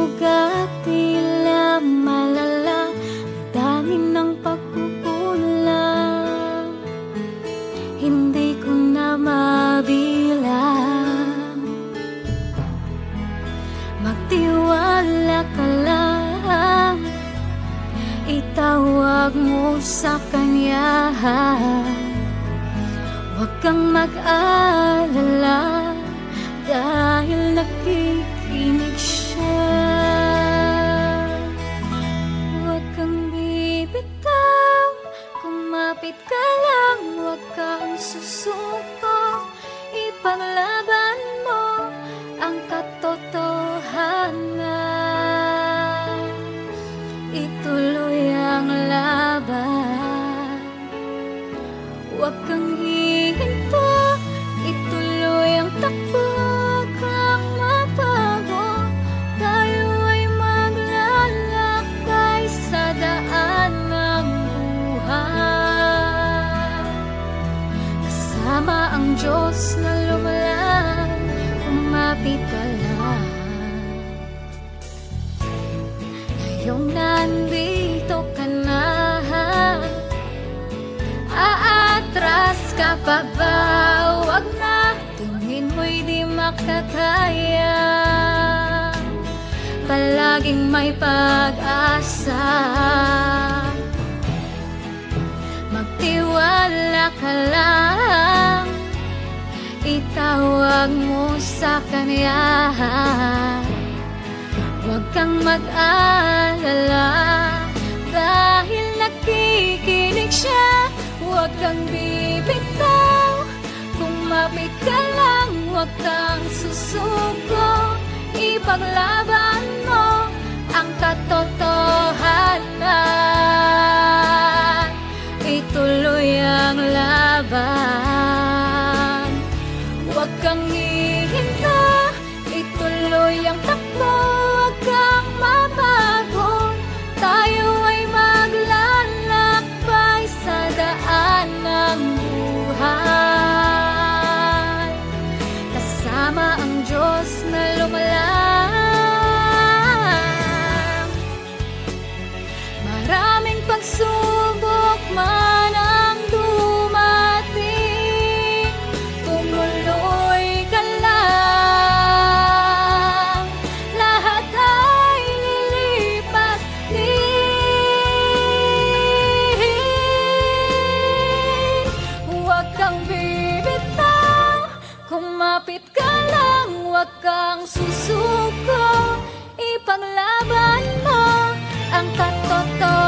Sugat tila malala Dami ng Hindi ko na mabilang. Magtiwala ka Itawag mo sa kanya. Huwag kang mag-alala Dahil nakikinig Kumapit ka lang Huwag kang susuko Diyos na lumalang Kumapit ka lang Ngayong nandito ka na Aatras ka pa ba? Huwag na Tingin mo'y di makakaya. Palaging may pag-asa. Magtiwala ka lang kang mag-alala. Dahil nakikinig siya Huwag kang bibitaw. Kumapit ka lang Huwag kang susuko. Ipaglaban んかっとと